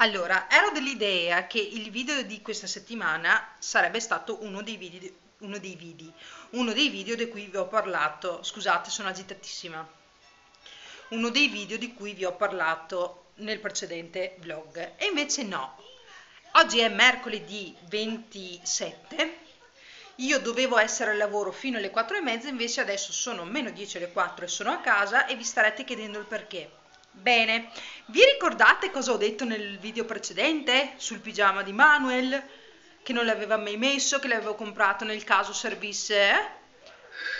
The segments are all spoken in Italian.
Allora, ero dell'idea che il video di questa settimana sarebbe stato uno dei video, uno dei video, uno dei video di cui vi ho parlato. Scusate, sono agitatissima. Uno dei video di cui vi ho parlato nel precedente vlog. E invece no. Oggi è mercoledì 27. Io dovevo essere al lavoro fino alle 4 e mezza, invece adesso sono meno 10 alle 4 e sono a casa e vi starete chiedendo il perché. Bene, vi ricordate cosa ho detto nel video precedente sul pigiama di Manuel? Che non l'aveva mai messo, che l'avevo comprato nel caso servisse? Eh?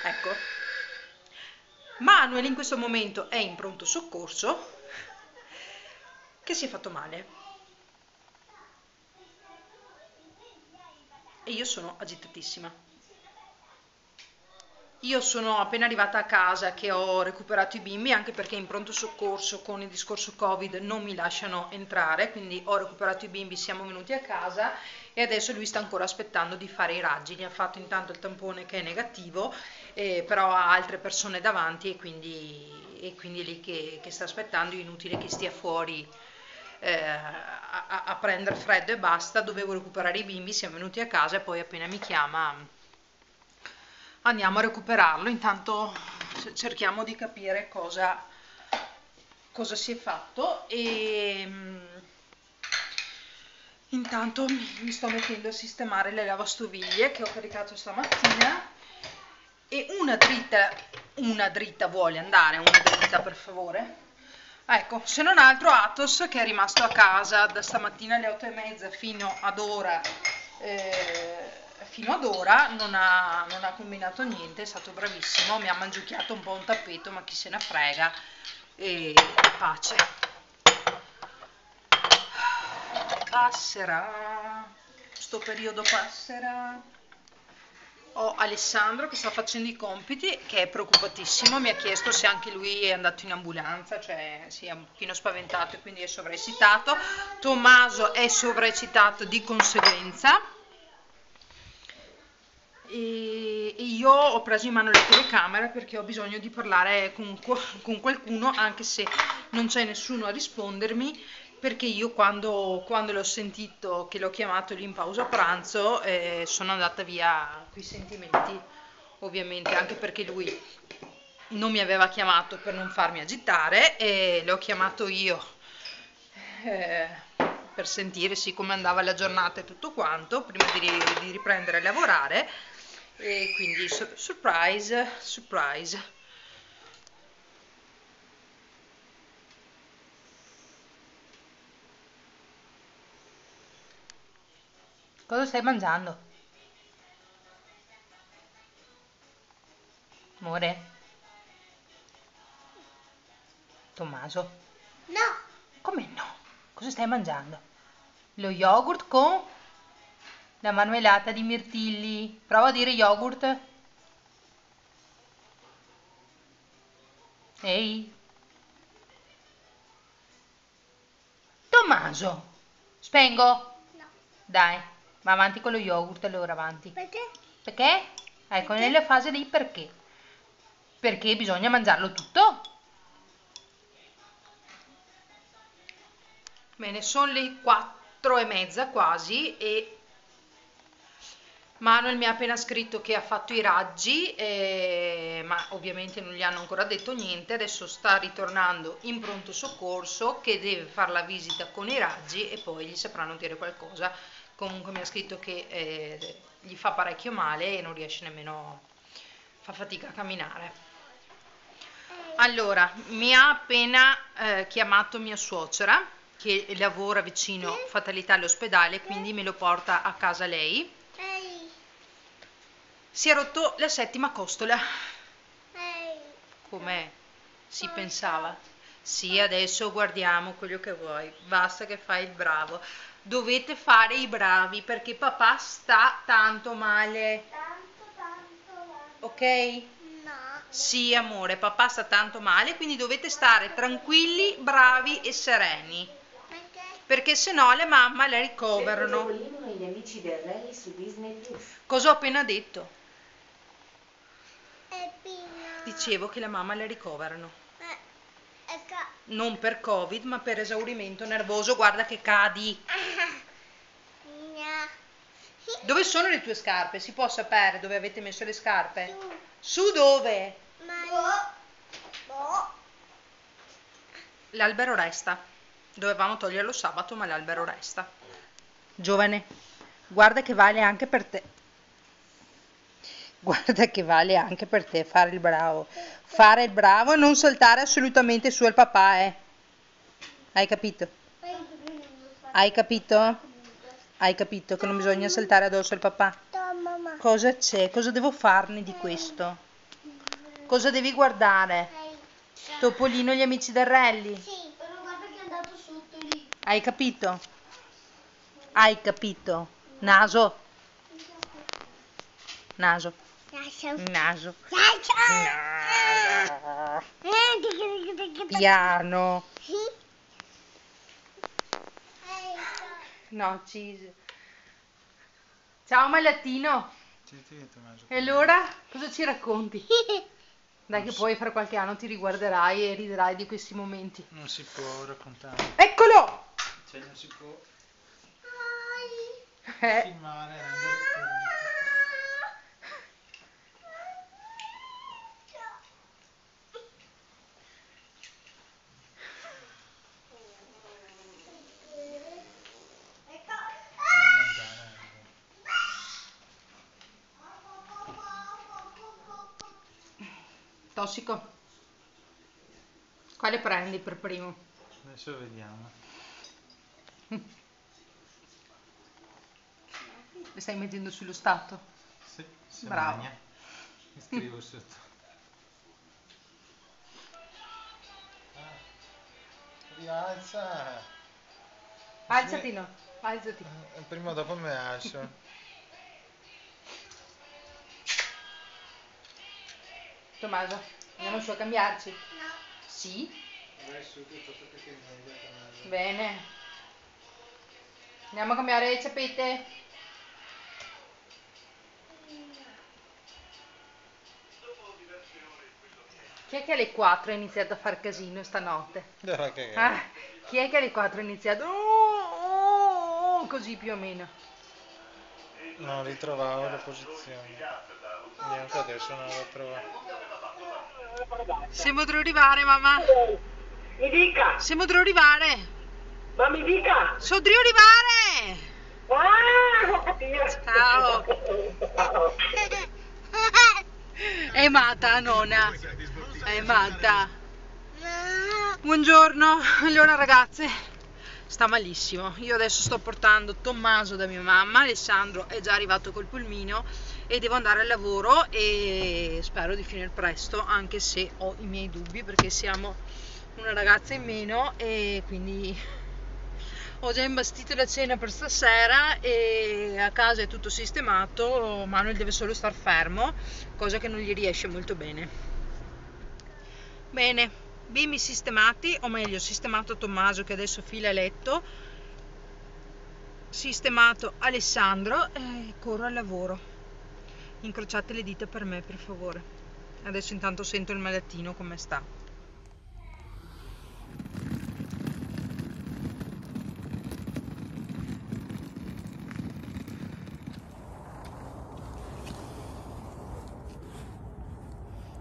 Ecco. Manuel in questo momento è in pronto soccorso che si è fatto male. E io sono agitatissima. Io sono appena arrivata a casa che ho recuperato i bimbi anche perché in pronto soccorso con il discorso Covid non mi lasciano entrare, quindi ho recuperato i bimbi, siamo venuti a casa e adesso lui sta ancora aspettando di fare i raggi. Gli ha fatto intanto il tampone che è negativo, eh, però ha altre persone davanti e quindi, e quindi è lì che, che, sta aspettando, è inutile che stia fuori. Eh, a, a prendere freddo e basta, dovevo recuperare i bimbi, siamo venuti a casa e poi appena mi chiama andiamo a recuperarlo. Intanto cerchiamo di capire cosa, cosa si è fatto e mm, intanto mi sto mettendo a sistemare le lavastoviglie che ho caricato stamattina e una dritta una dritta vuole andare una dritta per favore. Ecco se non altro Atos che è rimasto a casa da stamattina alle 8 e mezza fino ad ora eh, fino ad ora non ha, non ha combinato niente, è stato bravissimo, mi ha mangiucchiato un po' un tappeto, ma chi se ne frega, e, pace. Passerà, questo periodo passerà. Ho Alessandro che sta facendo i compiti, che è preoccupatissimo, mi ha chiesto se anche lui è andato in ambulanza, cioè si è un pochino spaventato e quindi è sovraeccitato. Tommaso è sovraeccitato di conseguenza e, io ho preso in mano le telecamere perché ho bisogno di parlare con, con qualcuno anche se non c'è nessuno a rispondermi perché io quando, quando l'ho sentito che l'ho chiamato lì in pausa pranzo eh, sono andata via coi sentimenti ovviamente anche perché lui non mi aveva chiamato per non farmi agitare e l'ho chiamato io eh, per sentire sì come andava la giornata e tutto quanto prima di, di riprendere a lavorare e quindi su surprise surprise cosa stai mangiando? amore? Tommaso? no come no? cosa stai mangiando? lo yogurt con la marmellata di mirtilli. Prova a dire yogurt. Ehi. Tommaso. Spengo? No. Dai, va avanti con lo yogurt allora avanti. Perché? Perché? Ecco, perché? nella fase dei perché. Perché bisogna mangiarlo tutto? Bene, sono le quattro e mezza quasi e Manuel mi ha appena scritto che ha fatto i raggi, eh, ma ovviamente non gli hanno ancora detto niente, adesso sta ritornando in pronto soccorso che deve fare la visita con i raggi e poi gli sapranno dire qualcosa. Comunque mi ha scritto che eh, gli fa parecchio male e non riesce nemmeno, fa fatica a camminare. Allora, mi ha appena eh, chiamato mia suocera che lavora vicino Fatalità all'ospedale, quindi me lo porta a casa lei si è rotto la settima costola. Come si pensava. Sì, adesso guardiamo quello che vuoi. Basta che fai il bravo. Dovete fare i bravi perché papà sta tanto male. Tanto, tanto male. Ok? No. Sì, amore, papà sta tanto male, quindi dovete stare tranquilli, bravi e sereni. Perché? Perché se no le mamma le ricoverano. Cosa ho appena detto? Dicevo che la mamma le ricoverano. Eh. Ecco. non per covid ma per esaurimento nervoso guarda che cadi dove sono le tue scarpe si può sapere dove avete messo le scarpe Su. su dove Ma Boh. l'albero resta dovevamo toglierlo sabato ma l'albero resta giovane guarda che vale anche per te guarda che vale anche per te fare il bravo fare il bravo e non saltare assolutamente su al papà eh hai capito hai capito hai capito che non bisogna saltare addosso al papà cosa c'è cosa devo farne di questo cosa devi guardare Topolino e gli amici del rally Sì, però guarda che è andato sotto lì. Hai capito? Hai capito? Naso. Naso. Lascia. Naso. Lascia. Piano. No, cheese. Ciao Malattino. E allora cosa ci racconti? Dai che poi fra qualche anno ti riguarderai e riderai di questi momenti. Non si può raccontare, Eccolo! cioè non si può Eh, filmare, rendere tossico. Quale prendi per primo? Adesso vediamo. Le stai mettendo sullo stato? Sì, si Bravo. magna. Mi scrivo sotto. Ah. Rialza! Alzati no, alzati. Eh, Prima o dopo mi alzo. Tommaso, andiamo su a cambiarci? Sì? Vai su piuttosto che ti Tommaso. Bene. Andiamo a cambiare le ciappette? Chi è che alle 4 ha iniziato a far casino stanotte? Ah, chi è che alle 4 ha iniziato? Oh, oh, così più o meno. Non ritrovavo le posizioni. Neanche adesso non lo trovo. Siamo dovuti arrivare, mamma. Mi dica, Siamo dovuti arrivare. ma mi dica. Sono dovuti arrivare. Ah, Dio. Ciao. Ciao. È matta, nonna. È matta. Buongiorno. Allora, ragazze, sta malissimo. Io adesso sto portando Tommaso da mia mamma. Alessandro è già arrivato col pulmino e devo andare al lavoro e spero di finire presto, anche se ho i miei dubbi perché siamo una ragazza in meno e quindi ho già imbastito la cena per stasera e a casa è tutto sistemato, Manuel deve solo star fermo, cosa che non gli riesce molto bene. Bene, bimbi sistemati, o meglio sistemato Tommaso che adesso fila a letto, sistemato Alessandro e corro al lavoro. Incrociate le dita per me per favore. Adesso intanto sento il malattino come sta.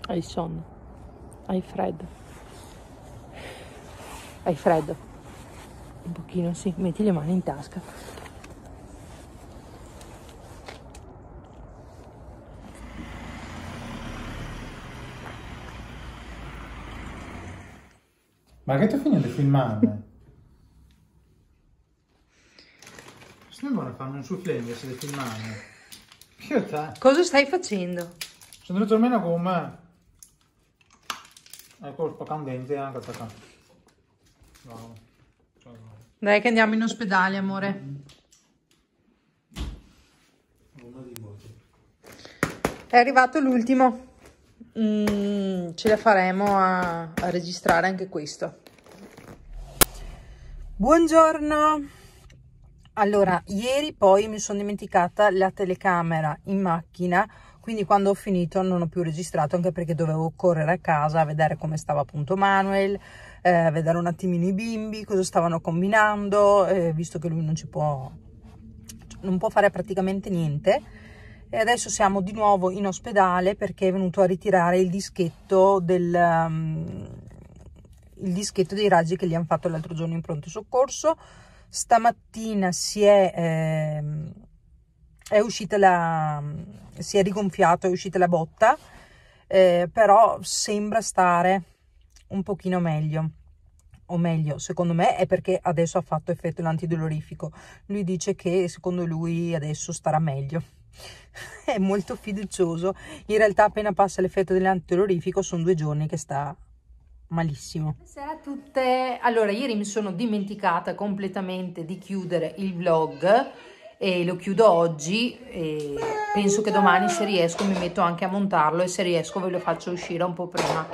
Hai sonno, hai freddo. Hai freddo. Un pochino sì, metti le mani in tasca. Ma che tu finito di filmare? Sembra fanno un soufflé invece di filmare. Che? Cosa stai facendo? Sono venuto almeno con me. Ecco, spaccando denti anche. Bravo. Bravo. Dai che andiamo in ospedale, amore. Uno di voti. È arrivato l'ultimo. Mm, ce la faremo a, a registrare anche questo. Buongiorno. Allora, ieri poi mi sono dimenticata la telecamera in macchina, quindi quando ho finito non ho più registrato anche perché dovevo correre a casa a vedere come stava appunto Manuel, eh, vedere un attimino i bimbi, cosa stavano combinando, eh, visto che lui non ci può, non può fare praticamente niente. E adesso siamo di nuovo in ospedale perché è venuto a ritirare il dischetto del... Um, il dischetto dei raggi che gli hanno fatto l'altro giorno in pronto soccorso. Stamattina si è, eh, è uscita la, si è rigonfiato, è uscita la botta, eh, però sembra stare un pochino meglio. O meglio, secondo me è perché adesso ha fatto effetto l'antidolorifico. Lui dice che secondo lui adesso starà meglio. è molto fiducioso. In realtà appena passa l'effetto dell'antidolorifico sono due giorni che sta malissimo. Buonasera a tutte. Allora, ieri mi sono dimenticata completamente di chiudere il vlog e lo chiudo oggi e penso che domani se riesco mi metto anche a montarlo e se riesco ve lo faccio uscire un po' prima.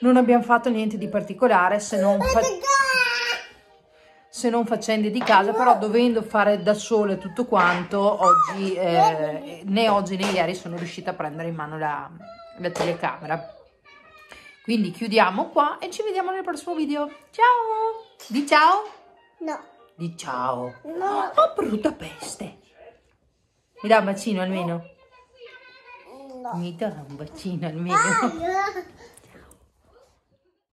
Non abbiamo fatto niente di particolare se non, fa se non faccende di casa, però dovendo fare da sole tutto quanto, oggi, eh, né oggi né ieri sono riuscita a prendere in mano la, la telecamera. Quindi chiudiamo qua e ci vediamo nel prossimo video. Ciao! Di ciao! No. Di ciao! No. Oh, brutta peste! Mi dà un bacino almeno? No. Mi dà un bacino almeno? Ah,